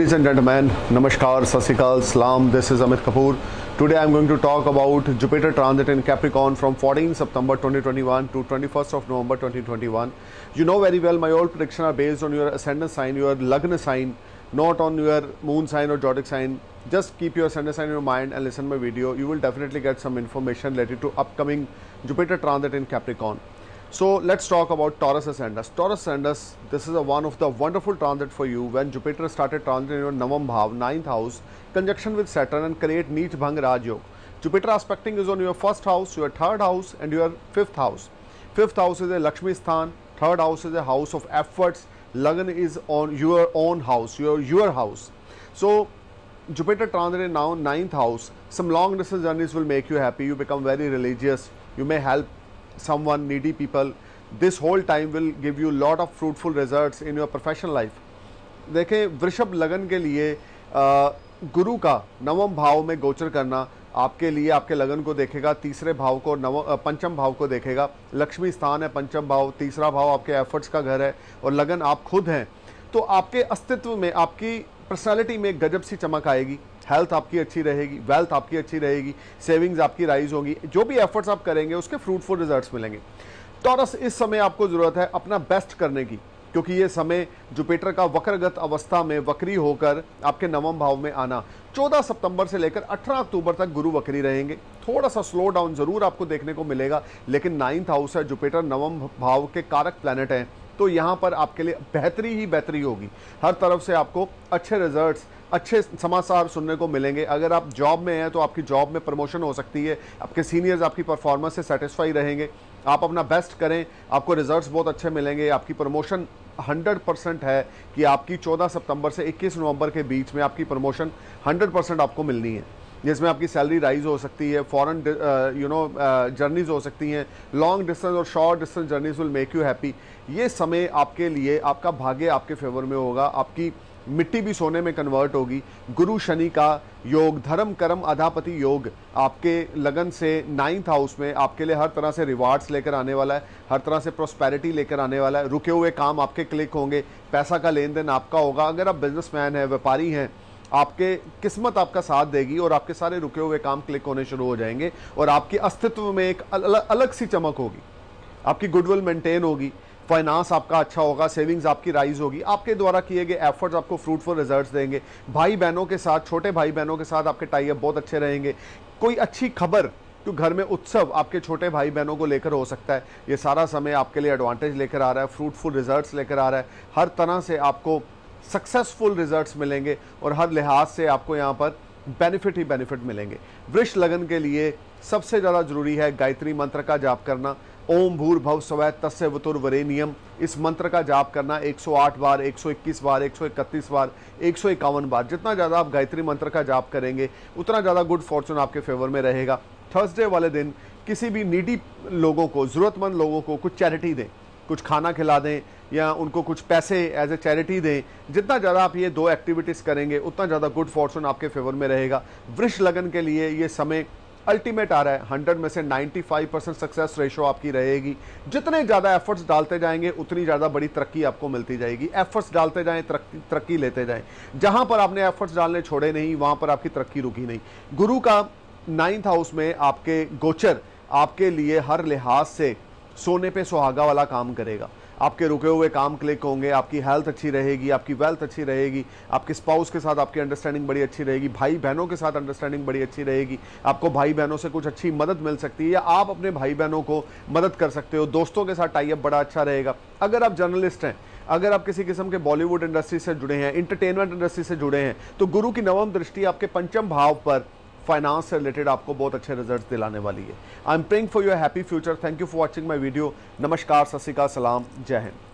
Ladies and gentlemen, Namaskar, Sasikal, Salam. This is Amit Kapoor. Today I am going to talk about Jupiter transit in Capricorn from 14 September 2021 to 21st of November 2021. You know very well my old predictions are based on your ascendant sign, your Lagna sign, not on your moon sign or zodiac sign. Just keep your ascendant sign in your mind and listen my video. You will definitely get some information related to upcoming Jupiter transit in Capricorn. So let's talk about Taurus Ascendus. Taurus Ascendus, this is a one of the wonderful transit for you when Jupiter started transit in your Navam Bhav, 9th house, conjunction with Saturn and create Neech Bhang Raj Yoga. Jupiter aspecting is on your first house, your third house and your fifth house. Fifth house is a Lakshmi Sthan, third house is a house of efforts, Lagan is on your own house, your, your house. So Jupiter transit in now ninth house, some long distance journeys will make you happy, you become very religious, you may help someone, needy people, this whole time will give you lot of fruitful results in your professional life. देखें, वृषभ लगन के लिए गुरु का नवम भाव में गोचर करना आपके लिए, आपके लगन को देखेगा, तीसरे भाव को, नव पंचम भाव को देखेगा। लक्ष्मी स्थान है, पंचम भाव, तीसरा भाव आपके एफर्ट्स का घर है, और लगन आप खुद हैं। तो आपके अस्तित्व में, आपकी पर्सनालिटी में गजब सी चमक आएगी। हेल्थ आपकी अच्छी रहेगी वेल्थ आपकी अच्छी रहेगी सेविंग्स आपकी राइज होगी। जो भी एफर्ट्स आप करेंगे, उसके फ्रूटफुल रिजल्ट्स मिलेंगे। टॉरस इस समय आपको ज़रूरत है अपना बेस्ट करने की, क्योंकि ये समय जुपिटर का वक्रगत अवस्था में वक्री होकर आपके नवम भाव में आना। 14 सितंबर से लेकर 18 अक्टूबर तक गुरु वक्री रहेंगे। थोड़ा सा स्लो डाउन ज़रूर आपको देखने को मिलेगा, लेकिन नाइन्थ हाउस है जुपिटर नवम भाव के कारक प्लैनेट हैं। तो यहाँ पर आपके लिए बेहतरी ही बेहतरी होगी। हर तरफ़ से आपको अच्छे रिजल्ट्स अच्छे समाचार सुनने को मिलेंगे। अगर आप जॉब में हैं तो आपकी जॉब में प्रमोशन हो सकती है। आपके सीनियर्स आपकी परफॉर्मेंस से सेटिस्फाई रहेंगे। आप अपना बेस्ट करें, आपको रिजल्ट्स बहुत अच्छे मिलेंगे। आपकी प्रमोशन 100 परसेंट है कि आपकी 14 सितंबर से 21 नवंबर के बीच में आपकी प्रमोशन 100 परसेंट आपको मिलनी है। जिसमें आपकी सैलरी राइज हो सकती है फॉरेन यू नो जर्नीज हो सकती हैं लॉन्ग डिस्टेंस और short distance journeys will make you happy ये समय आपके लिए, आपका भाग्य आपके फेवर में होगा, आपकी मिट्टी भी सोने में कन्वर्ट होगी। गुरु शनि का योग, धर्म कर्म अधापति योग आपके लगन से नाइन्थ हाउस में आपके लिए हर तरह से रिवार्ड्स लेकर आने वाला है, हर तरह से प्रोस्पेरिटी लेकर आने वाला है। रुके हुए काम आपके क्लिक होंगे, पैसा का लेन देन आपका होगा। अगर आप बिजनेसमैन हैं, व्यापारी हैं आपके किस्मत आपका साथ देगी और आपके सारे रुके हुए काम क्लिक होने शुरू हो जाएँगे और आपके अस्तित्व में एक अलग अलग सी चमक होगी। आपकी गुडविल मेंटेन होगी फाइनेंस आपका अच्छा होगा सेविंग्स आपकी राइज होगी। आपके द्वारा किए गए एफर्ट्स आपको फ्रूटफुल रिजल्ट्स देंगे। भाई बहनों के साथ, छोटे भाई बहनों के साथ आपके टाइप बहुत अच्छे रहेंगे। कोई अच्छी खबर तो घर में उत्सव आपके छोटे भाई बहनों को लेकर हो सकता है। ये सारा समय आपके लिए एडवांटेज लेकर आ रहा है फ्रूटफुल रिजल्ट्स लेकर आ रहा है। हर तरह से आपको सक्सेसफुल रिजल्ट्स मिलेंगे और हर लिहाज से आपको यहाँ पर बेनिफिट ही बेनिफिट मिलेंगे। वृक्ष लगन के लिए सबसे ज़्यादा ज़रूरी है गायत्री मंत्र का जाप करना। ओम भूर भव स्वै तस्य वतुर वरेनियम इस मंत्र का जाप करना 108 बार 121 बार 131 बार, एक सौ इक्यावन बार। जितना ज़्यादा आप गायत्री मंत्र का जाप करेंगे, उतना ज़्यादा गुड फॉर्चून आपके फेवर में रहेगा। थर्सडे वाले दिन किसी भी नीडी लोगों को, ज़रूरतमंद लोगों को कुछ चैरिटी दें। कुछ खाना खिला दें या उनको कुछ पैसे एज ए चैरिटी दें, जितना ज़्यादा आप ये दो एक्टिविटीज़ करेंगे, उतना ज़्यादा गुड फॉर्चून आपके फेवर में रहेगा। वृक्ष लगन के लिए ये समय अल्टीमेट आ रहा है। हंड्रेड में से 95 परसेंट सक्सेस रेशो आपकी रहेगी। जितने ज़्यादा एफर्ट्स डालते जाएँगे, उतनी ज़्यादा बड़ी तरक्की आपको मिलती जाएगी। एफर्ट्स डालते जाएँ, तरक्की तरक्की लेते जाएँ। जहाँ पर आपने एफर्ट्स डालने छोड़े नहीं, वहाँ पर आपकी तरक्की रुकी नहीं। गुरु का नाइन्थ हाउस में आपके गोचर आपके लिए हर लिहाज से सोने पे सुहागा वाला काम करेगा। आपके रुके हुए काम क्लिक होंगे, आपकी हेल्थ अच्छी रहेगी, आपकी वेल्थ अच्छी रहेगी, आपके स्पाउस के साथ आपकी अंडरस्टैंडिंग बड़ी अच्छी रहेगी भाई बहनों के साथ अंडरस्टैंडिंग बड़ी अच्छी रहेगी, आपको भाई बहनों से कुछ अच्छी मदद मिल सकती है या आप अपने भाई बहनों को मदद कर सकते हो, दोस्तों के साथ टाइप बड़ा अच्छा रहेगा। अगर आप जर्नलिस्ट हैं, अगर आप किसी किस्म के बॉलीवुड इंडस्ट्री से जुड़े हैं इंटरटेनमेंट इंडस्ट्री से जुड़े हैं तो गुरु की नवम दृष्टि आपके पंचम भाव पर फाइनेंस से रिलेटेड आपको बहुत अच्छे रिज़ल्ट दिलाने वाली है। I am praying for your happy future thank you for watching my video नमस्कार, सत सलाम, जय हिंद।